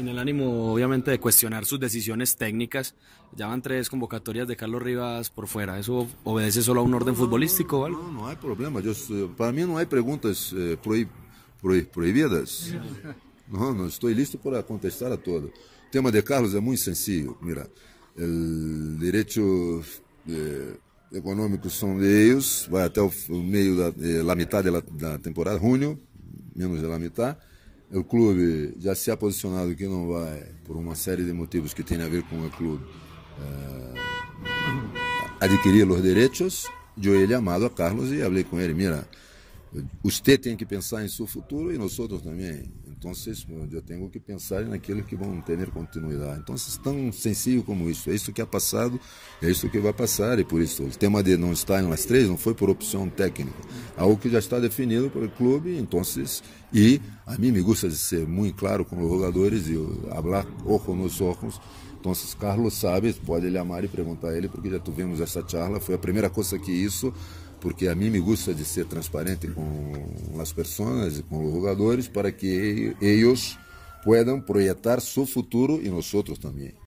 En el ánimo, obviamente, de cuestionar sus decisiones técnicas, ya van tres convocatorias de Carlos Rivas por fuera. ¿Eso obedece solo a un orden futbolístico? No, no, no hay problema. Yo, para mí no hay preguntas eh, prohib, prohib, prohibidas. No, no estoy listo para contestar a todo. O tema de Carlos é muito sencillo. Mira, o direito eh, econômico são de eles, vai até o, o meio da eh, la metade da, da temporada, junho, menos da metade. O clube já se ha posicionado que não vai, por uma série de motivos que tem a ver com o clube, eh, adquirir os direitos. Eu ele amado a Carlos e falei com ele, mira, você tem que pensar em seu futuro e nós também. Então, eu tenho que pensar naquilo que vão ter continuidade. Então, tão sencillo como isso. É isso que é passado, é isso que vai passar. E por isso, o tema de não estar nas três não foi por opção técnica. Algo que já está definido pelo clube. Então, e a mim me gusta de ser muito claro com os jogadores e falar ojo nos ojos. Então, Carlos sabe, pode ele amar e perguntar a ele, porque já tivemos essa charla. Foi a primeira coisa que isso porque a mim me gusta de ser transparente com as pessoas e com os jogadores para que eles puedan projetar seu futuro e nós também.